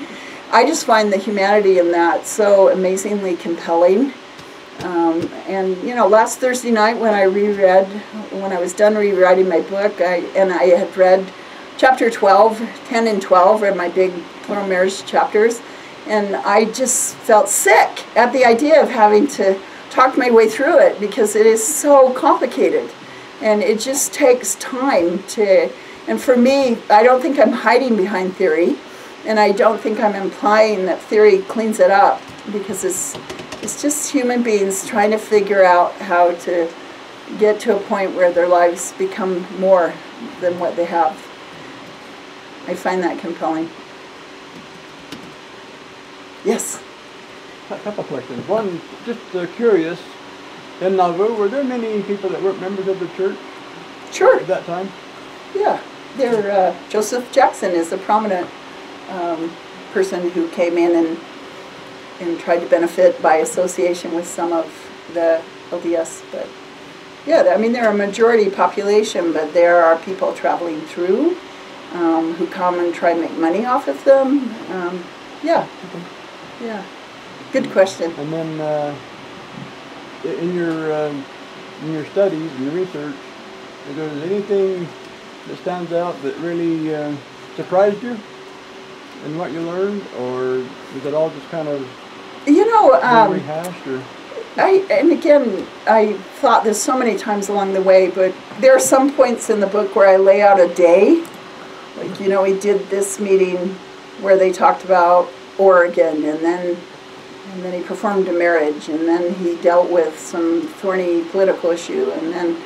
I just find the humanity in that so amazingly compelling. Um, and you know, last Thursday night when I reread, when I was done rewriting my book, I, and I had read chapter 12, 10 and 12 are my big plural marriage chapters, and I just felt sick at the idea of having to talk my way through it because it is so complicated, and it just takes time to. And for me, I don't think I'm hiding behind theory, and I don't think I'm implying that theory cleans it up because it's it's just human beings trying to figure out how to get to a point where their lives become more than what they have. I find that compelling. Yes? A couple questions. One, just uh, curious, in Nauvoo, were there many people that weren't members of the church Sure. at that time? Yeah. There, uh, Joseph Jackson is a prominent um, person who came in and and tried to benefit by association with some of the LDS. But yeah, I mean, they're a majority population, but there are people traveling through um, who come and try to make money off of them. Um, yeah, yeah. Good question. And then uh, in your um, in your studies and your research, is there anything that stands out that really uh, surprised you in what you learned, or is it all just kind of you know, um, rehashed or? I and again, I thought this so many times along the way, but there are some points in the book where I lay out a day. Like you know, we did this meeting where they talked about Oregon, and then and then he performed a marriage, and then he dealt with some thorny political issue, and then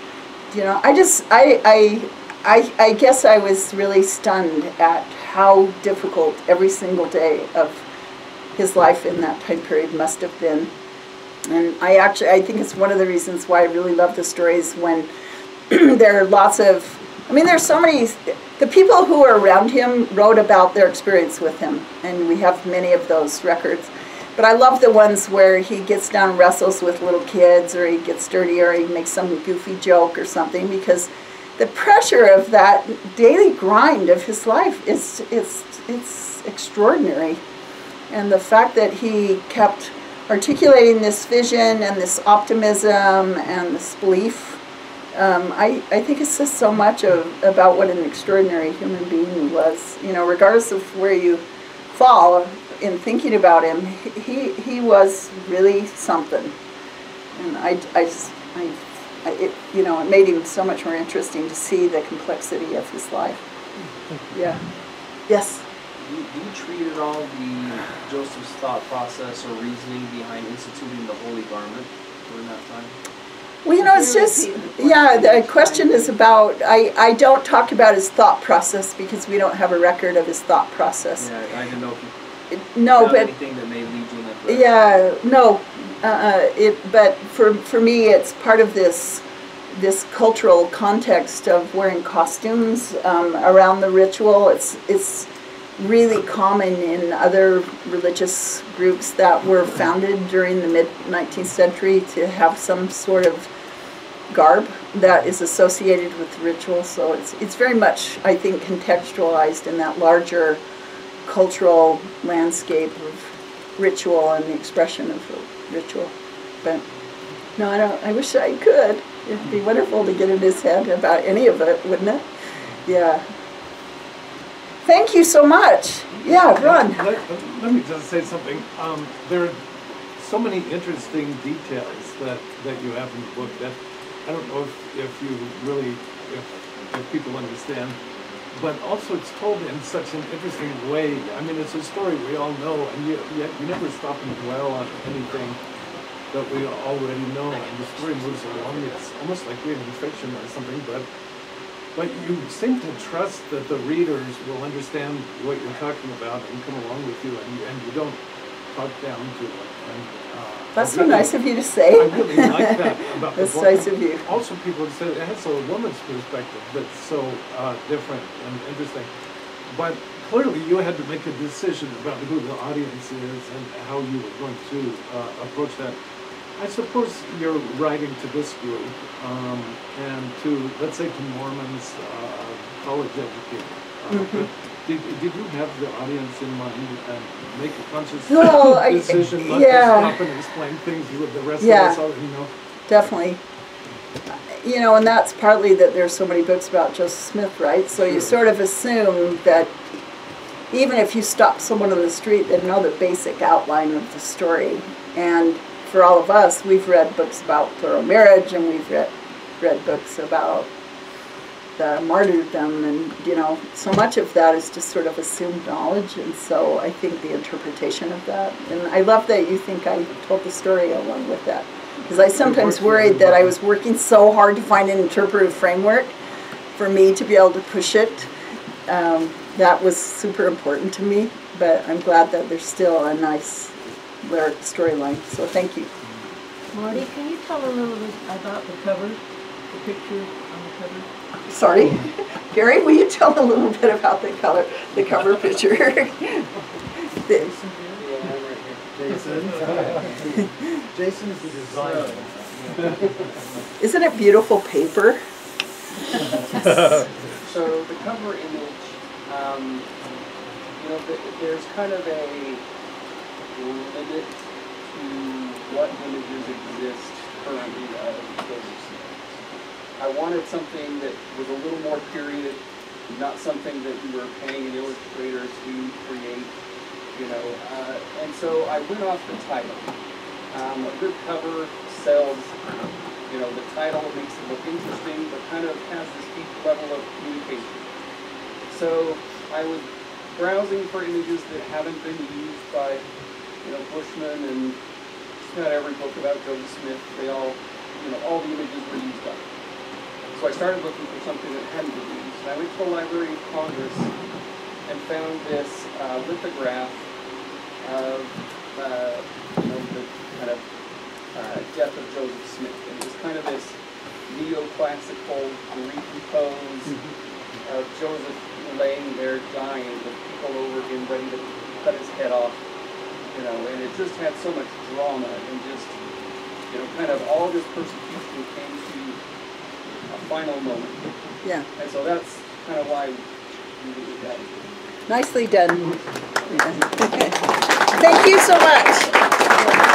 you know, I just I I I, I guess I was really stunned at how difficult every single day of his life in that time period must have been. And I actually, I think it's one of the reasons why I really love the stories when there are lots of, I mean, there's so many, the people who are around him wrote about their experience with him, and we have many of those records. But I love the ones where he gets down and wrestles with little kids, or he gets dirty, or he makes some goofy joke or something, because the pressure of that daily grind of his life is it's it's extraordinary and the fact that he kept articulating this vision and this optimism and this belief um, I, I think it says so much of, about what an extraordinary human being he was you know regardless of where you fall in thinking about him he, he was really something and I, I, just- I, I- it, you know, it made him so much more interesting to see the complexity of his life. Yeah. Yes. Do you, you treat all the Joseph's thought process or reasoning behind instituting the holy garment during that time? Well, you know, it's just, yeah, the question is about, I, I don't talk about his thought process because we don't have a record of his thought process. Yeah, I didn't know if you No, but anything that may lead you in that direction. Yeah, no, uh, it, but for, for me, it's part of this, this cultural context of wearing costumes, um, around the ritual. It's, it's really common in other religious groups that were founded during the mid-nineteenth century to have some sort of garb that is associated with ritual. So it's, it's very much, I think, contextualized in that larger cultural landscape of ritual and the expression of ritual. But no, I don't. I wish I could. It'd be wonderful to get in his head about any of it, wouldn't it? Yeah. Thank you so much. Yeah, Ron. Let, let me just say something. Um, there are so many interesting details that, that you have in the book that I don't know if, if you really, if, if people understand. But also it's told in such an interesting way. I mean, it's a story we all know, and you, yet you never stop and dwell on anything that we already know. And the story moves along. It's almost like reading fiction or something, but but you seem to trust that the readers will understand what you're talking about and come along with you, and you, and you don't talk down to it. And, uh, That's I so nice of you to say. I really like that about the That's book. nice of you. Also, people said it has a woman's perspective that's so uh, different and interesting. But clearly, you had to make a decision about who the audience is and how you were going to uh, approach that. I suppose you're writing to this group um, and to, let's say, to Mormons, uh, college educated. Uh, Mhm. Did, did you have the audience in mind and make a conscious I- decision not yeah. to stop and explain things that the rest Yeah. of us already know? Definitely. You know, and that's partly that there's so many books about Joseph Smith, right? So you sort of assume that even if you stop someone on the street, they'd know the basic outline of the story. And for all of us, we've read books about plural marriage and we've read, read books about the martyrdom and, you know, so much of that is just sort of assumed knowledge. And so I think the interpretation of that, and I love that you think I told the story along with that. Because I sometimes worried that I was working so hard to find an interpretive framework for me to be able to push it. Um, that was super important to me, but I'm glad that there's still a nice lyric storyline. So thank you. Marty, can you tell a little bit about the cover, the picture on the cover? Sorry, Gary, will you tell a little bit about the color, the cover picture? The- Jason here? Yeah, I'm right here. Jason. Jason is the designer. Isn't it beautiful paper? So the cover image, um, you know, th- there's kind of a limit to what images exist currently of Joseph Smith. I wanted something that was a little more period, not something that we were paying an illustrator to create, you know. Uh, and so I went off the title. Um, a good cover sells you know, the title makes it look interesting, but kind of has this deep level of communication. So I was browsing for images that haven't been used by, you know, Bushman and about every book about Joseph Smith. They all, you know, all the images were used up. So I started looking for something that hadn't been used. And I went to the Library of Congress and found this uh, lithograph of, uh, you know, the kind of uh, death of Joseph Smith. And it was kind of this neoclassical recompose of Joseph laying there dying with people over him ready to cut his head off. You know, and it just had so much drama and just, you know, kind of all this persecution came final moment. Yeah, And so that's kind of why we did that. nicely done. Thank you so much.